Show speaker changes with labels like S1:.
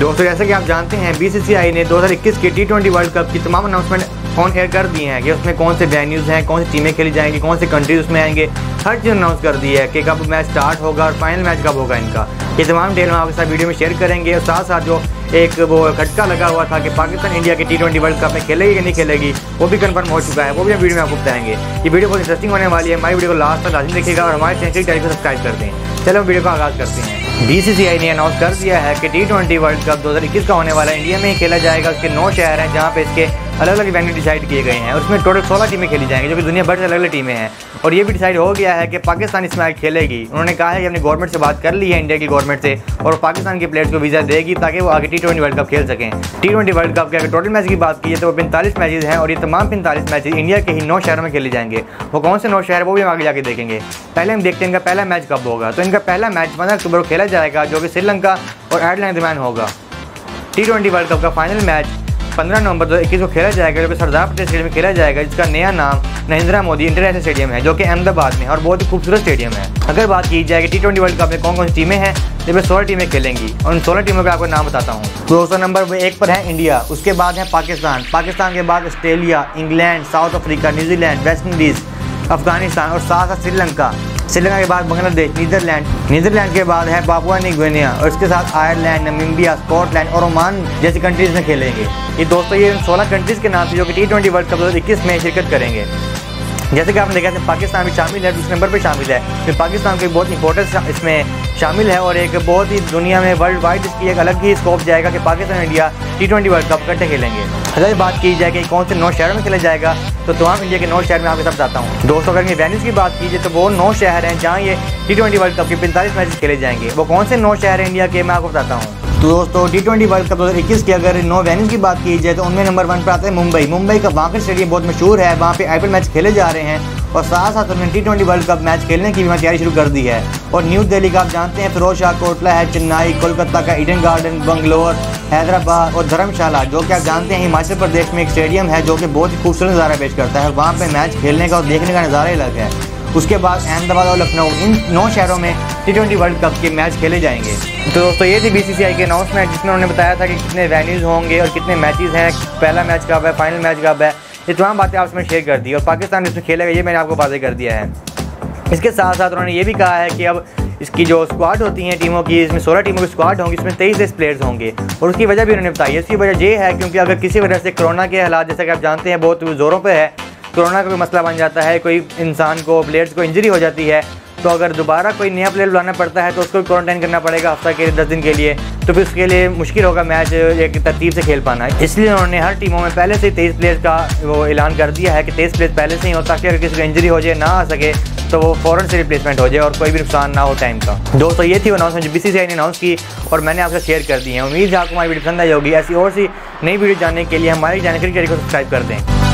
S1: दोस्तों, जैसे कि आप जानते हैं बीसीसीआई ने 2021 के टी ट्वेंटी वर्ल्ड कप की तमाम अनाउंसमेंट ऑन एयर कर दिए हैं कि उसमें कौन से वेन्यूज़ हैं, कौन सी टीमें खेली जाएँगी, कौन से कंट्रीज़ उसमें आएँगे। हर चीज़ अनाउंस कर दी है कि कब मैच स्टार्ट होगा और फाइनल मैच कब होगा इनका। ये तमाम डिटेल हम आपके साथ वीडियो में शेयर करेंगे और साथ साथ जो एक वो खटका लगा हुआ था कि पाकिस्तान इंडिया के टी ट्वेंटी वर्ल्ड कप में खेलेगी कि नहीं खेलेगी, वो भी कंफर्म हो चुका है, वो भी हम वीडियो में आपको बताएँगे। ये वीडियो बहुत इंटरेस्टिंग होने वाली है, हमारी वीडियो को लास्ट तक लाजमी देखिएगा और हमारे चैनल को सब्सक्राइब कर दें। चलो वीडियो का आगाज़ करते हैं। बीसीसीआई ने अनाउंस कर दिया है कि टी ट्वेंटी वर्ल्ड कप 2021 का होने वाला इंडिया में ही खेला जाएगा। उसके नौ शहर हैं जहाँ पे इसके अलग अलग वेन्यू डिसाइड किए गए हैं और उसमें टोटल सोलह टीमें खेली जाएँगी, जो कि दुनिया भर से अलग अलग टीमें हैं। और ये भी डिसाइड हो गया है कि पाकिस्तान इसमें मैच खेलेगी। उन्होंने कहा है कि अपनी गवर्नमेंट से बात कर ली है इंडिया की गवर्नमेंट से, और पाकिस्तान के प्लेयर्स को वीज़ा देगी ताकि वो आगे टी ट्वेंटी वर्ल्ड कप खेल सकें। टी ट्वेंटी वर्ल्ड कप के अगर टोटल मैच की बात की है तो वो पैंतालीस मैचेज हैं और ये तमाम पैंतालीस मैचेज इंडिया के ही नौ शहरों में खेले जाएँगे। वो कौन से नौ शहर वो भी हम आगे जाके देखेंगे। पहले हम देखते हैं इनका पहला मैच कब होगा। तो इनका पहला मैच पंद्रह अक्टूबर को खेला जाएगा, जो कि श्रीलंका और आयरलैंड के दरमियान होगा। टी ट्वेंटी वर्ल्ड कप का फाइनल मैच पंद्रह नवंबर दो इक्कीस को खेला जाएगा, जो कि सरदार पटेल स्टेडियम में खेला जाएगा, जिसका नया नाम नरेंद्र मोदी इंटरनेशनल स्टेडियम है, जो कि अहमदाबाद में और बहुत ही खूबसूरत स्टेडियम है। अगर बात की जाए टी ट्वेंटी वर्ल्ड कप में कौन कौन सी टीमें हैं जिसमें सोलह टीमें खेलेंगी और उन सोलह टीमों का आपको नाम बताता हूँ। दोस्तों नंबर एक पर है इंडिया, उसके बाद है पाकिस्तान। पाकिस्तान के बाद Australia, England, South Africa, New Zealand, West Indies, Afghanistan और साथ साथ श्रीलंका। श्रीलंका के बाद बांग्लादेश, नीदरलैंड। नीदरलैंड के बाद है पापुआ निगोनिया और इसके साथ आयरलैंड, नमीबिया, स्कॉटलैंड और ओमान जैसी कंट्रीज़ में खेलेंगे। ये दोस्तों, ये सोलह कंट्रीज़ के नाम से जो कि टी ट्वेंटी वर्ल्ड कप दो में शिरकत करेंगे। जैसे कि आपने देखा था पाकिस्तान भी शामिल है, दूसरे नंबर पर शामिल है। फिर पाकिस्तान की बहुत इंपॉर्टेंस इसमें शामिल है और एक बहुत ही दुनिया में वर्ल्ड वाइड इसकी एक अलग ही स्कोप जाएगा कि Pakistan India T twenty world cup इकट्ठे खेलेंगे। अगर बात की जाए कि कौन से नौ शहरों में खेला जाएगा तो तमाम इंडिया के नौ शहर में आपके साथ बताता हूँ। दोस्तों, अगर वेन्यूज़ की बात कीजिए तो वो नौ शहर हैं जहाँ ये टी ट्वेंटी वर्ल्ड कप के पैंतालीस मैच खेले जाएँगे। वो कौन से नौ शहर हैं इंडिया के, मैं आपको बताता हूँ। तो दोस्तों टी ट्वेंटी वर्ल्ड कप दो हज़ार इक्कीस की अगर नौ वेन्यूज़ की बात की जाए तो उनमें नंबर वन पर आता है मुंबई। मुंबई का वाकर स्टेडियम बहुत मशहूर है, वहाँ पे आईपीएल मैच खेले जा रहे हैं और साथ साथ उन्होंने T twenty world cup match खेलने की भी तैयारी शुरू कर दी है। और न्यू दिल्ली का आप जानते हैं, फिरोज शाह कोटला है, चेन्नई, कोलकाता का ईडन गार्डन बंगलोर, हैदराबाद और धर्मशाला, जो कि आप जानते हैं हिमाचल प्रदेश में एक स्टेडियम है, जो कि बहुत ही खूबसूरत नज़ारा पेश करता है। वहाँ पर मैच खेलने का और देखने का नज़ारा अलग है। उसके बाद अहमदाबाद और लखनऊ, इन नौ शहरों में टी ट्वेंटी वर्ल्ड कप के मैच खेले जाएँगे। तो दोस्तों, ये थी बीसीसीआई के अनाउंसमेंट जिसमें उन्होंने बताया था कि कितने वेन्यूज़ होंगे और कितने मैचेस हैं, पहला मैच कब है फाइनल मैच कब है, ये तमाम बातें आपसे शेयर कर दी और पाकिस्तान इसमें खेलेगा ये मैंने आपको वाजे कर दिया है। इसके साथ साथ उन्होंने ये भी कहा है कि अब इसकी जो स्क्वाड होती हैं टीमों की, इसमें सोलह टीमों की स्क्वाड होंगी, इसमें तेईस तेईस प्लेयर्स होंगे। और उसकी वजह भी उन्होंने बताई है, इसकी वजह ये है क्योंकि अगर किसी वजह से कोरोना के हालात, जैसा कि आप जानते हैं, बहुत ज़ोरों पर है कोरोना का कोई मसला बन जाता है, कोई इंसान को प्लेयर्स को इंजरी हो जाती है तो अगर दोबारा कोई नया प्लेयर बुलाना पड़ता है तो उसको क्वारंटाइन करना पड़ेगा हफ़्ता के लिए, दस दिन के लिए तो फिर उसके लिए मुश्किल होगा मैच एक तरतीब से खेल पाना। इसलिए उन्होंने हर टीमों में पहले से ही तेईस प्लेयर्स का वो ऐलान कर दिया है कि तेईस प्लेयर्स पहले से ही हो, ताकि अगर किसी को इंजरी हो जाए, ना आ सके तो वो फ़ौरन से रिप्लेसमेंट हो जाए और कोई भी नुकसान ना हो टाइम का। दोस्तों ये थी अनाउंसमेंट जो बी ने अनाउंस की और मैंने आपसे शेयर कर दी है। उम्मीद है आपको हमारी वीडियो पसंद आई होगी। ऐसी और सी नई वीडियो जानने के लिए हमारी जानकारी को सब्सक्राइब कर दें।